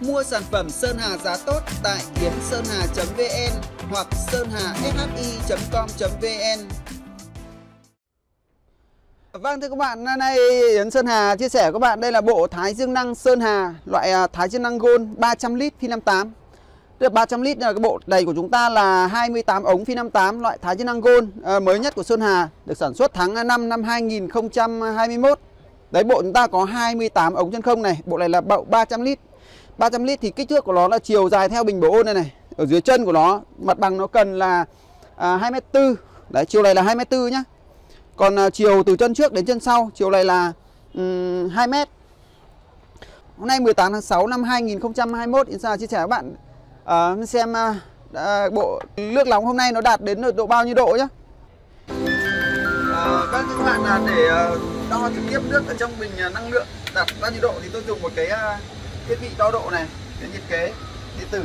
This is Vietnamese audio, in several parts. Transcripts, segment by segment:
Mua sản phẩm Sơn Hà giá tốt tại yến-sơn-hà.vn hoặc sơn hà shi.com.vn Vâng thưa các bạn, hôm nay Yến Sơn Hà chia sẻ với các bạn đây là bộ thái dương năng Sơn Hà loại à, thái dương năng Gold 300 lít phi 58. Được 300 lít là cái bộ đầy của chúng ta là 28 ống phi 58 loại thái dương năng Gold à, mới nhất của Sơn Hà được sản xuất tháng 5 năm 2021. Đấy bộ chúng ta có 28 ống chân không này, bộ này là bộ 300 lít. 300 lít thì kích thước của nó là chiều dài theo bình bổ ôn này này. Ở dưới chân của nó mặt bằng nó cần là à, 2m4. Đấy chiều này là 2m4 nhá. Còn à, chiều từ chân trước đến chân sau chiều này là um, 2 m Hôm nay 18 tháng 6 năm 2021 Insa chia sẻ các bạn à, xem à, à, bộ nước nóng hôm nay nó đạt đến độ bao nhiêu độ nhá. À, vâng các bạn là để à, đo trực tiếp nước ở trong bình à, năng lượng đạt bao nhiêu độ thì tôi dùng một cái à, thiết bị đo độ này, cái nhiệt kế điện tử.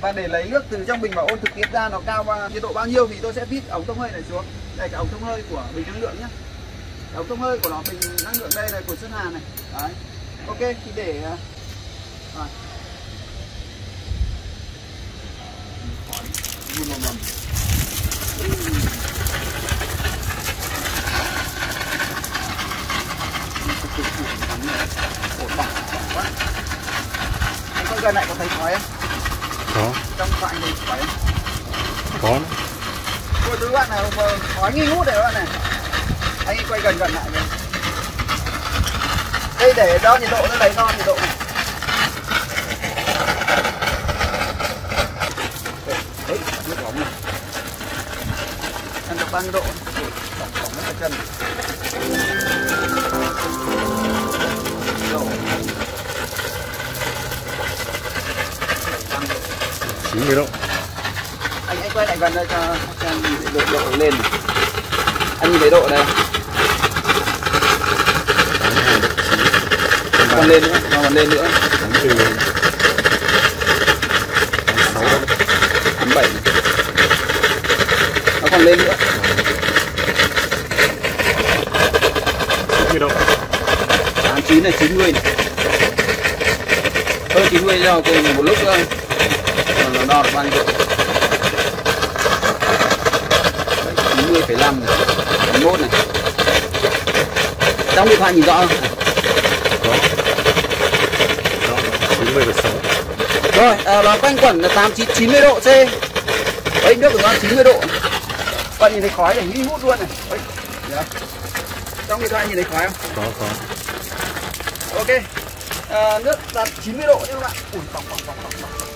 Và để lấy nước từ trong bình bảo ôn thực tiếp ra nó cao bao, nhiệt độ bao nhiêu thì tôi sẽ vít ống thông hơi này xuống. Đây cái ống thông hơi của bình năng lượng nhé ống thông hơi của nó bình năng lượng đây này của sơn hà này. Đấy. Ok thì để à. à anh quay gần lại có thấy khói không? Có. Trong thoại này khói không? Có Ôi thứ bạn này mà khói nghi ngút này các bạn này? Anh quay gần gần lại đây Đây để đo nhiệt độ nó lấy đo nhiệt độ này. Đấy, nước bóng này. Ăn được bao nhiêu độ. Bỏng bỏng mất chân Độ 90 độ. Anh anh quay lại gần đây cho xem độ, độ lên. Này. anh nhìn thấy độ đây. Còn lên nữa còn lên nữa. Tám từ sáu độ tám bảy. Nó còn lên nữa. 90 độ. Tám chín này chín mươi. Này hơn chín mươi rồi cùng một lúc thôi Còn nó đo được bao nhiêu độ chín mươi phẩy năm chín mốt này trong điện thoại nhìn rõ không có Đó, 90 và 6 Rồi, à, nó quanh quẩn là 89 90 độ C. Đấy, nước của nó 90 độ. Bạn nhìn thấy khói này nghi ngút luôn này. Đấy. Đấy. Trong điện thoại nhìn thấy khói không? có có Ok. À, nước đạt 90 độ nha các bạn. Ui, bỏng bỏng bỏng bỏng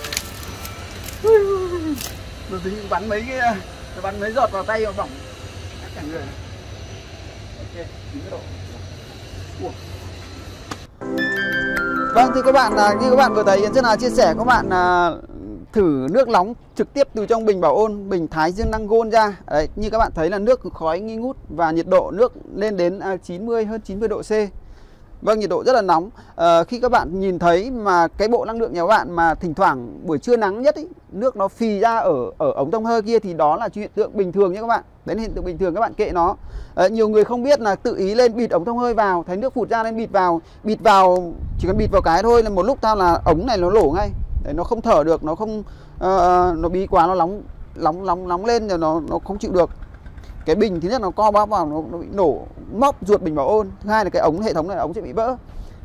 bỏng. Rồi bắn mấy cái bắn mấy giọt vào tay mà bỏng các cả người. Ok, 90 độ. Ủa. Vâng thì các bạn, là như các bạn vừa thấy Yến Sơn Hà chia sẻ các bạn à, thử nước nóng trực tiếp từ trong bình bảo ôn, bình thái dương năng gôn ra. Đấy, như các bạn thấy là nước khói nghi ngút và nhiệt độ nước lên đến à, 90 hơn 90 độ C. Vâng, nhiệt độ rất là nóng. À, khi các bạn nhìn thấy mà cái bộ năng lượng nhà các bạn mà thỉnh thoảng buổi trưa nắng nhất ý, nước nó phì ra ở ở ống thông hơi kia thì đó là hiện tượng bình thường nhé các bạn. Đấy là hiện tượng bình thường các bạn kệ nó. À, nhiều người không biết là tự ý lên bịt ống thông hơi vào, thấy nước phụt ra lên bịt vào, bịt vào chỉ cần bịt vào cái thôi là một lúc tao là ống này nó lổ ngay. Đấy, nó không thở được, nó không uh, nó bí quá nó nóng nóng nóng nóng lên rồi nó nó không chịu được cái bình thứ nhất nó co bóp vào nó, nó bị nổ móc ruột bình bảo ôn. Thứ hai là cái ống hệ thống này ống sẽ bị vỡ.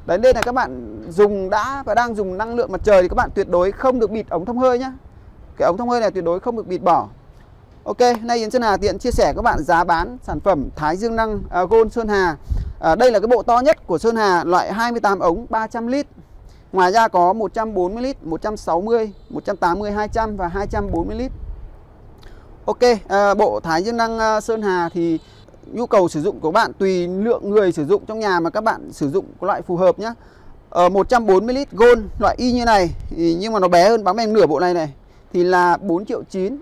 Đấy nên là các bạn dùng đã và đang dùng năng lượng mặt trời thì các bạn tuyệt đối không được bịt ống thông hơi nhá. Cái ống thông hơi này tuyệt đối không được bịt bỏ. Ok nay Yến Sơn Hà tiện chia sẻ các bạn giá bán sản phẩm Thái Dương Năng à, Gold Sơn Hà. À, đây là cái bộ to nhất của Sơn Hà loại 28 ống 300 lít. Ngoài ra có 140 lít 160 180 200 và 240 lít. Ok, à, bộ Thái Dương Năng à, Sơn Hà thì nhu cầu sử dụng của bạn tùy lượng người sử dụng trong nhà mà các bạn sử dụng có loại phù hợp nhé. Ở 140 lít gold loại y như này nhưng mà nó bé hơn bán em nửa bộ này này thì là 4 triệu 9.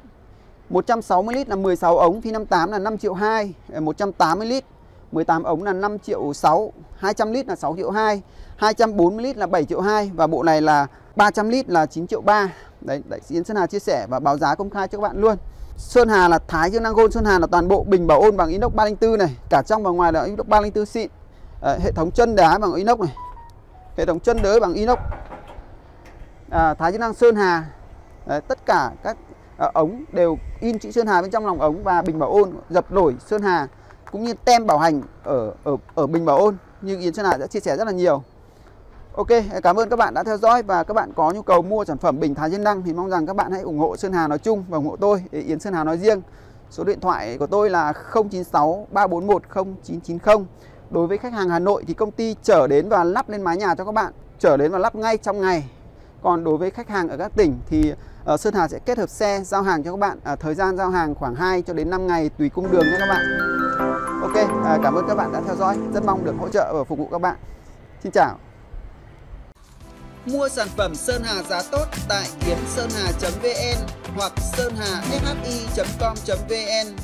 160 lít là 16 ống phi 58 là 5 triệu 2, 180 ờ, lít 18 ống là 5 triệu 6, 200 lít là 6 triệu 2, 240 lít là 7 triệu 2 và bộ này là 300 lít là 9 triệu 3. Đấy, đại Yến Sơn Hà chia sẻ và báo giá công khai cho các bạn luôn. Sơn Hà là Thái chức Năng gôn Sơn Hà là toàn bộ bình bảo ôn bằng inox 304 này, cả trong và ngoài là inox 304 xịn. à, hệ thống chân đá bằng inox này. Hệ thống chân đới bằng inox. à, thái chức năng Sơn Hà Đấy, tất cả các à, ống đều in chữ Sơn Hà bên trong lòng ống và bình bảo ôn dập nổi Sơn Hà cũng như tem bảo hành ở ở ở bình bảo ôn như Yến Sơn Hà đã chia sẻ rất là nhiều Ok, cảm ơn các bạn đã theo dõi và các bạn có nhu cầu mua sản phẩm bình thái nhân năng thì mong rằng các bạn hãy ủng hộ Sơn Hà nói chung và ủng hộ tôi Yến Sơn Hà nói riêng. Số điện thoại của tôi là 096 341 0990. Đối với khách hàng Hà Nội thì công ty chở đến và lắp lên mái nhà cho các bạn, chở đến và lắp ngay trong ngày. Còn đối với khách hàng ở các tỉnh thì ờ, Sơn Hà sẽ kết hợp xe giao hàng cho các bạn. À, thời gian giao hàng khoảng 2 cho đến 5 ngày tùy cung đường nha các bạn. Ok, à, cảm ơn các bạn đã theo dõi. Rất mong được hỗ trợ và phục vụ các bạn. Xin chào. Mua sản phẩm Sơn Hà giá tốt tại kiensonha.vn hoặc sơn hà shi.com.vn